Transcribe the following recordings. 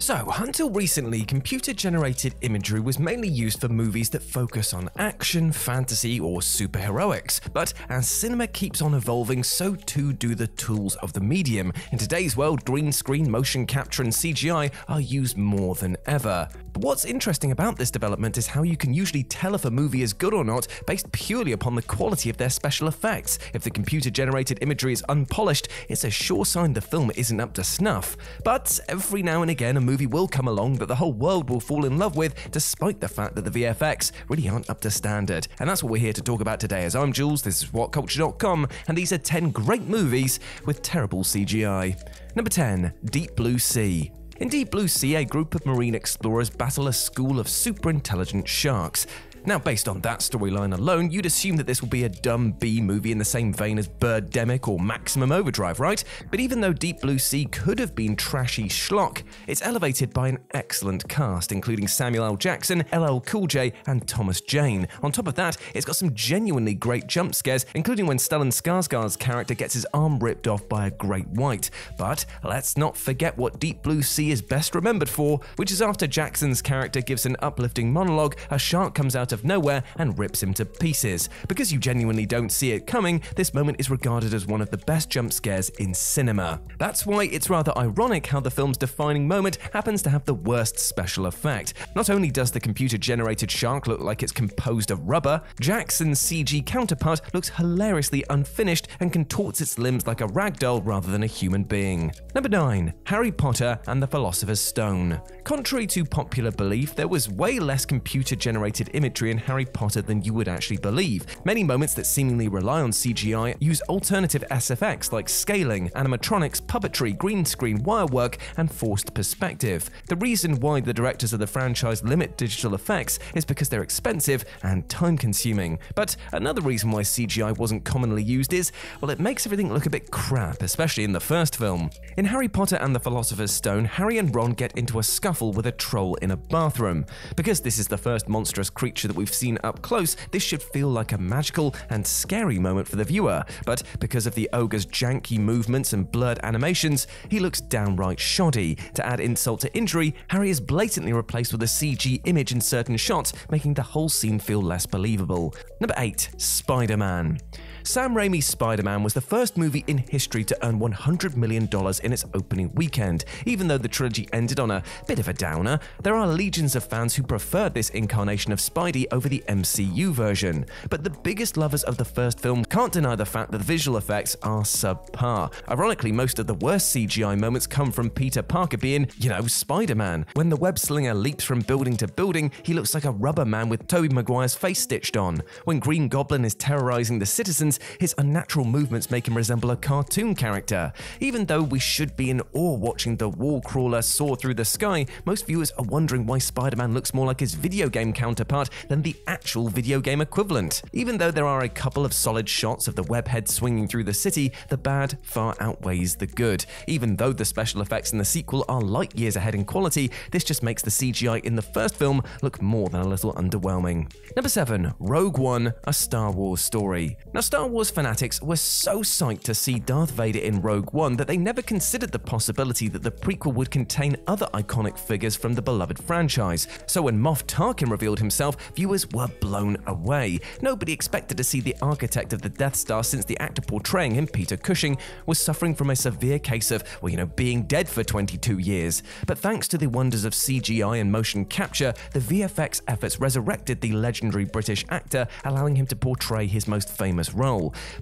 So, until recently, computer generated imagery was mainly used for movies that focus on action, fantasy, or superheroics. But as cinema keeps on evolving, so too do the tools of the medium. In today's world, green screen, motion capture, and CGI are used more than ever. But what's interesting about this development is how you can usually tell if a movie is good or not based purely upon the quality of their special effects. If the computer generated imagery is unpolished, it's a sure sign the film isn't up to snuff. But every now and again, movie will come along that the whole world will fall in love with, despite the fact that the VFX really aren't up to standard. And that's what we're here to talk about today. As I'm Jules, this is WhatCulture.com, and these are 10 great movies with terrible CGI. Number 10, Deep Blue Sea. In Deep Blue Sea, a group of marine explorers battle a school of super intelligent sharks. Now, based on that storyline alone, you'd assume that this will be a dumb B movie in the same vein as Birdemic or Maximum Overdrive, right? But even though Deep Blue Sea could have been trashy schlock, it's elevated by an excellent cast, including Samuel L. Jackson, LL Cool J, and Thomas Jane. On top of that, it's got some genuinely great jump scares, including when Stellan Skarsgård's character gets his arm ripped off by a great white. But let's not forget what Deep Blue Sea is best remembered for, which is after Jackson's character gives an uplifting monologue, a shark comes out of nowhere and rips him to pieces. Because you genuinely don't see it coming, this moment is regarded as one of the best jump scares in cinema. That's why it's rather ironic how the film's defining moment happens to have the worst special effect. Not only does the computer generated shark look like it's composed of rubber, Jackson's CG counterpart looks hilariously unfinished and contorts its limbs like a ragdoll rather than a human being. Number 9. Harry Potter and the Philosopher's Stone. Contrary to popular belief, there was way less computer generated imagery in Harry Potter than you would actually believe. Many moments that seemingly rely on CGI use alternative SFX like scaling, animatronics, puppetry, green screen, wire work, and forced perspective. The reason why the directors of the franchise limit digital effects is because they're expensive and time consuming. But another reason why CGI wasn't commonly used is, well, it makes everything look a bit crap, especially in the first film. In Harry Potter and the Philosopher's Stone, Harry and Ron get into a scuffle with a troll in a bathroom. Because this is the first monstrous creature that we've seen up close, this should feel like a magical and scary moment for the viewer. But because of the ogre's janky movements and blurred animations, he looks downright shoddy. To add insult to injury, Harry is blatantly replaced with a CG image in certain shots, making the whole scene feel less believable. Number 8. Spider Man. Sam Raimi's Spider Man was the first movie in history to earn $100 million in its opening weekend. Even though the trilogy ended on a bit of a downer, there are legions of fans who preferred this incarnation of Spidey over the MCU version. But the biggest lovers of the first film can't deny the fact that the visual effects are subpar. Ironically, most of the worst CGI moments come from Peter Parker being, you know, Spider Man. When the web slinger leaps from building to building, he looks like a rubber man with Tobey Maguire's face stitched on. When Green Goblin is terrorizing the citizens, his unnatural movements make him resemble a cartoon character. Even though we should be in awe watching the wall crawler soar through the sky, most viewers are wondering why Spider Man looks more like his video game counterpart than the actual video game equivalent. Even though there are a couple of solid shots of the webhead swinging through the city, the bad far outweighs the good. Even though the special effects in the sequel are light years ahead in quality, this just makes the CGI in the first film look more than a little underwhelming. Number 7. Rogue One, a Star Wars story. Now, Star Wars fanatics were so psyched to see Darth Vader in Rogue One that they never considered the possibility that the prequel would contain other iconic figures from the beloved franchise. So when Moff Tarkin revealed himself, viewers were blown away. Nobody expected to see the architect of the Death Star since the actor portraying him, Peter Cushing, was suffering from a severe case of, well, you know, being dead for 22 years. But thanks to the wonders of CGI and motion capture, the VFX efforts resurrected the legendary British actor, allowing him to portray his most famous role.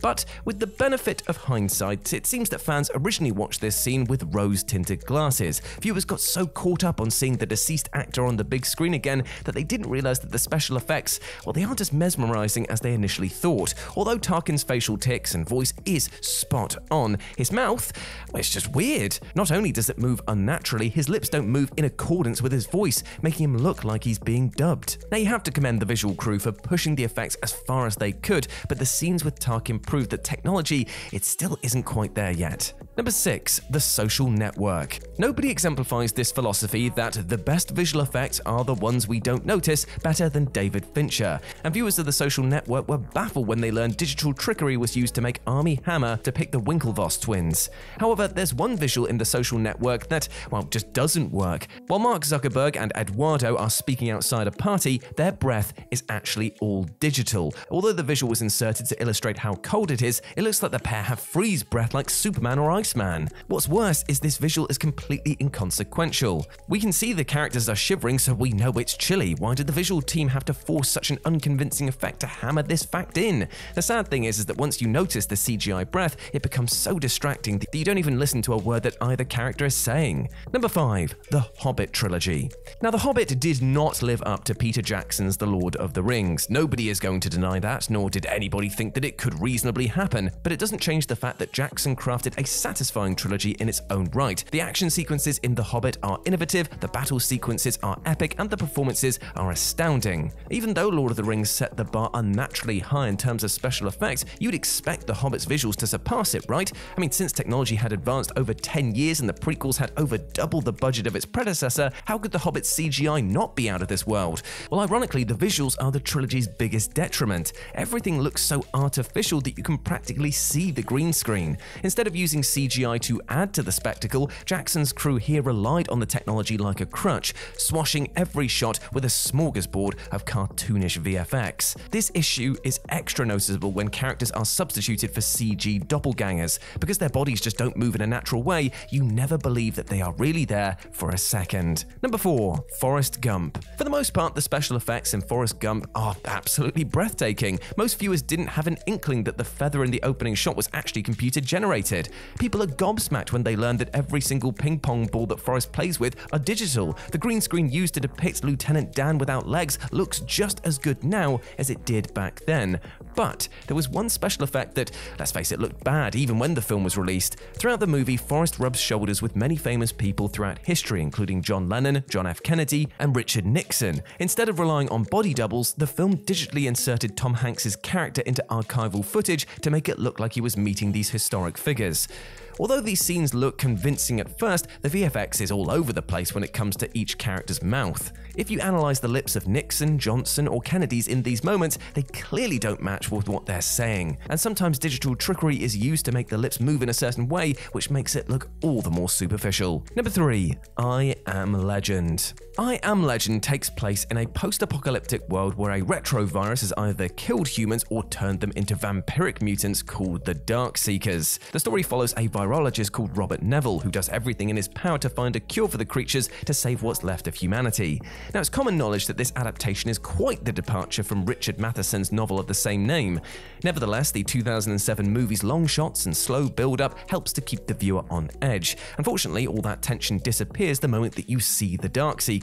But with the benefit of hindsight, it seems that fans originally watched this scene with rose tinted glasses. Viewers got so caught up on seeing the deceased actor on the big screen again that they didn't realize that the special effects, well, they aren't as mesmerizing as they initially thought. Although Tarkin's facial tics and voice is spot on, his mouth, well, it's just weird. Not only does it move unnaturally, his lips don't move in accordance with his voice, making him look like he's being dubbed. Now, you have to commend the visual crew for pushing the effects as far as they could, but the scenes with Tarkin proved that technology, it still isn't quite there yet. Number 6. The Social Network. Nobody exemplifies this philosophy that the best visual effects are the ones we don't notice better than David Fincher, and viewers of The Social Network were baffled when they learned digital trickery was used to make Armie Hammer depict the Winklevoss twins. However, there's one visual in The Social Network that, well, just doesn't work. While Mark Zuckerberg and Eduardo are speaking outside a party, their breath is actually all digital. Although the visual was inserted to illustrate how cold it is, it looks like the pair have freeze breath like Superman or Ice Iceman. What's worse is this visual is completely inconsequential. We can see the characters are shivering so we know it's chilly. Why did the visual team have to force such an unconvincing effect to hammer this fact in? The sad thing is, is that once you notice the CGI breath, it becomes so distracting that you don't even listen to a word that either character is saying. Number 5. The Hobbit Trilogy. Now, The Hobbit did not live up to Peter Jackson's The Lord of the Rings. Nobody is going to deny that, nor did anybody think that it could reasonably happen, but it doesn't change the fact that Jackson crafted a satisfying trilogy in its own right. The action sequences in The Hobbit are innovative, the battle sequences are epic, and the performances are astounding. Even though Lord of the Rings set the bar unnaturally high in terms of special effects, you'd expect The Hobbit's visuals to surpass it, right? I mean, since technology had advanced over 10 years and the prequels had over double the budget of its predecessor, how could The Hobbit's CGI not be out of this world? Well, ironically, the visuals are the trilogy's biggest detriment. Everything looks so artificial that you can practically see the green screen. Instead of using CGI CGI to add to the spectacle, Jackson's crew here relied on the technology like a crutch, swashing every shot with a smorgasbord of cartoonish VFX. This issue is extra noticeable when characters are substituted for CG doppelgangers. Because their bodies just don't move in a natural way, you never believe that they are really there for a second. Number 4. Forrest Gump. For the most part, the special effects in Forrest Gump are absolutely breathtaking. Most viewers didn't have an inkling that the feather in the opening shot was actually computer generated. People People are gobsmacked when they learn that every single ping pong ball that Forrest plays with are digital. The green screen used to depict Lieutenant Dan without legs looks just as good now as it did back then. But there was one special effect that, let's face it, looked bad even when the film was released. Throughout the movie, Forrest rubs shoulders with many famous people throughout history, including John Lennon, John F. Kennedy, and Richard Nixon. Instead of relying on body doubles, the film digitally inserted Tom Hanks's character into archival footage to make it look like he was meeting these historic figures. Although these scenes look convincing at first, the VFX is all over the place when it comes to each character's mouth. If you analyze the lips of Nixon, Johnson, or Kennedy's in these moments, they clearly don't match with what they're saying. And sometimes digital trickery is used to make the lips move in a certain way, which makes it look all the more superficial. Number 3. I Am Legend. I Am Legend takes place in a post apocalyptic world where a retrovirus has either killed humans or turned them into vampiric mutants called the Dark Seekers. The story follows a virologist called Robert Neville who does everything in his power to find a cure for the creatures to save what's left of humanity. Now, it's common knowledge that this adaptation is quite the departure from Richard Matheson's novel of the same name. Nevertheless, the 2007 movie's long shots and slow build up helps to keep the viewer on edge. Unfortunately, all that tension disappears the moment that you see the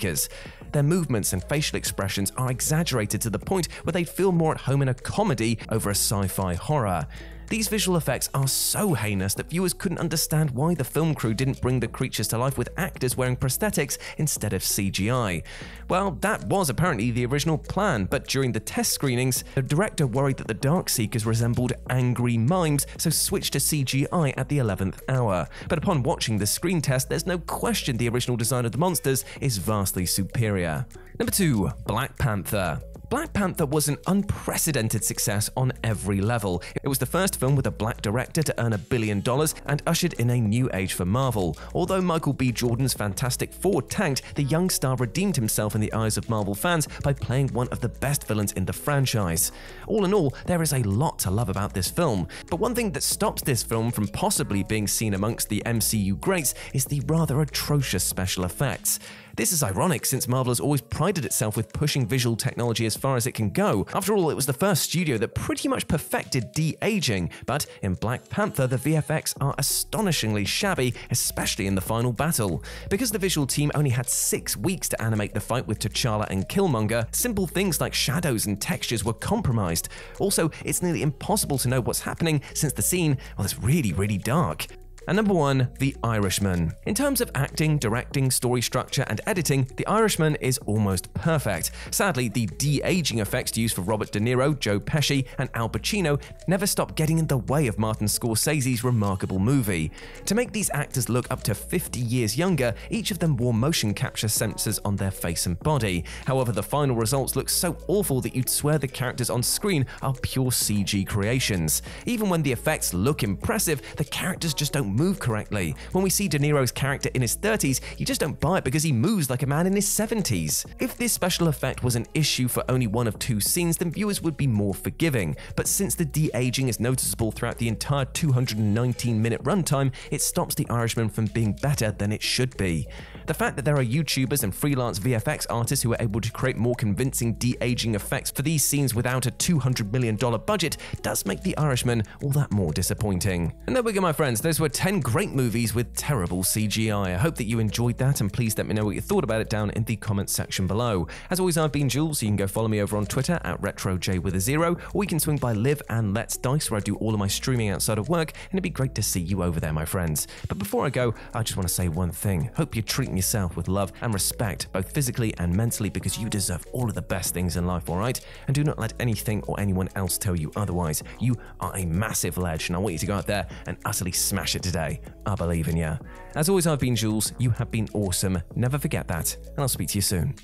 Darkseekers. Their movements and facial expressions are exaggerated to the point where they feel more at home in a comedy over a sci fi horror. These visual effects are so heinous that viewers couldn't understand why the film crew didn't bring the creatures to life with actors wearing prosthetics instead of CGI. Well, that was apparently the original plan, but during the test screenings, the director worried that the Darkseekers resembled angry mimes, so switched to CGI at the 11th hour. But upon watching the screen test, there's no question the original design of the monsters is vastly superior. Number 2. Black Panther Black Panther was an unprecedented success on every level. It was the first film with a black director to earn a billion dollars and ushered in a new age for Marvel. Although Michael B. Jordan's Fantastic Four tanked, the young star redeemed himself in the eyes of Marvel fans by playing one of the best villains in the franchise. All in all, there is a lot to love about this film, but one thing that stops this film from possibly being seen amongst the MCU greats is the rather atrocious special effects. This is ironic since Marvel has always prided itself with pushing visual technology as far as it can go. After all, it was the first studio that pretty much perfected de aging, but in Black Panther, the VFX are astonishingly shabby, especially in the final battle. Because the visual team only had six weeks to animate the fight with T'Challa and Killmonger, simple things like shadows and textures were compromised. Also, it's nearly impossible to know what's happening since the scene, well, it's really, really dark. And number one, The Irishman. In terms of acting, directing, story structure, and editing, The Irishman is almost perfect. Sadly, the de aging effects used for Robert De Niro, Joe Pesci, and Al Pacino never stop getting in the way of Martin Scorsese's remarkable movie. To make these actors look up to 50 years younger, each of them wore motion capture sensors on their face and body. However, the final results look so awful that you'd swear the characters on screen are pure CG creations. Even when the effects look impressive, the characters just don't move correctly. When we see De Niro's character in his 30s, you just don't buy it because he moves like a man in his 70s. If this special effect was an issue for only one of two scenes, then viewers would be more forgiving. But since the de aging is noticeable throughout the entire 219 minute runtime, it stops The Irishman from being better than it should be. The fact that there are YouTubers and freelance VFX artists who are able to create more convincing de aging effects for these scenes without a $200 million budget does make The Irishman all that more disappointing. And there we go, my friends. Those were 10 great movies with terrible CGI. I hope that you enjoyed that, and please let me know what you thought about it down in the comments section below. As always, I've been Jules, you can go follow me over on Twitter at RetroJ with a zero, or you can swing by Live and Let's Dice, where I do all of my streaming outside of work, and it'd be great to see you over there, my friends. But before I go, I just want to say one thing. Hope you're treating yourself with love and respect, both physically and mentally, because you deserve all of the best things in life, alright? And do not let anything or anyone else tell you otherwise. You are a massive ledge, and I want you to go out there and utterly smash it today. I believe in you. As always, I've been Jules. You have been awesome. Never forget that, and I'll speak to you soon.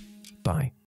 Bye.